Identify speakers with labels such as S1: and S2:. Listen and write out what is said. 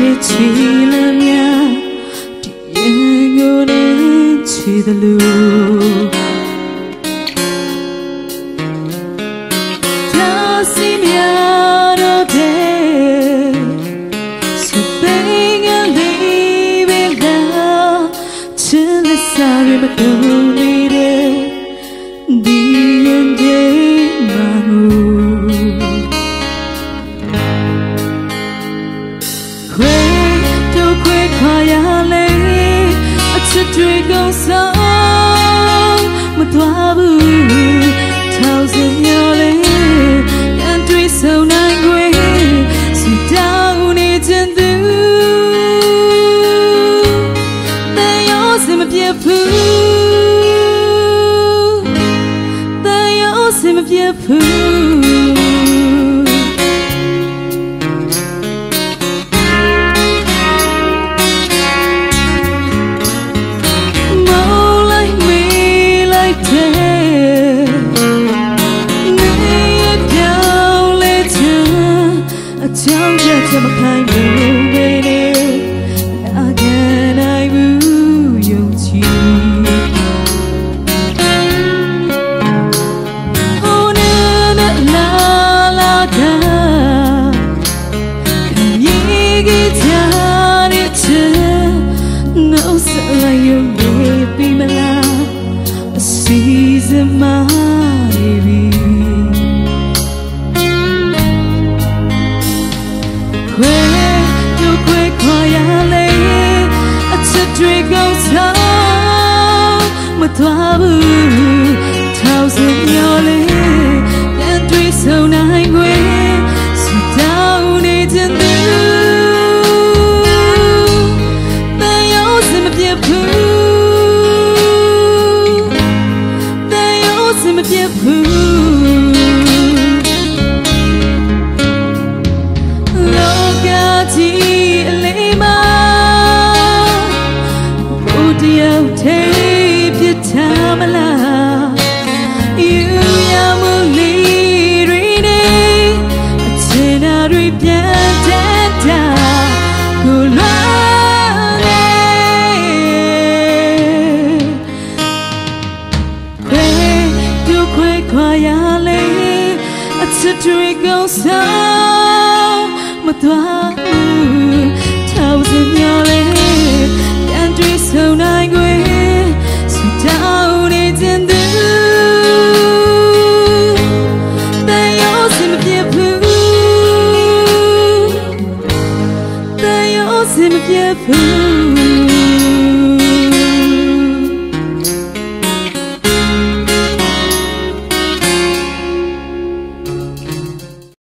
S1: လိုက်တဲ့ချီလမြဒီရင်ကိုနေချီတယ်လို့ဒါစီမြတော့တဲ့စပင်းကလေး ခွဲခါရလေအချစ်တွေကုန်ဆုံးမသွားဘူးထောက်စင်မျောလေညံတွေဆုံနိုင်ခွဲစတောင်းနေခြင်းသူတဲ့ရောစမပြဘူးတဲ့ရောစမပြဘူး 창작자 막한 영혼에는 나간 아이 무용지 오늘은 날아가 감이 기다릴 듯너 사랑요 내 비밀아 시즌 마 သွားဘူးထောင်စမျောလေရန်တွေဆုံနိုင်ခွေစတောင်းနေခြင်းသူတန်ရောစမပြတ်ဘူးတန်ရောစမပြတ်ဘူးလောကကြီးအလေးမှာဘုဒ္ဓယောက်ထေပြစ်ထား မလားယူရမှုလေးတွေနဲ့အချင်ဓာတွေပြန်တတ်တာကိုလွားနေခွေဒုခွေခွာရလေအချစ်တွေကုန်ဆောင်မသွားဘူး Simif Yehu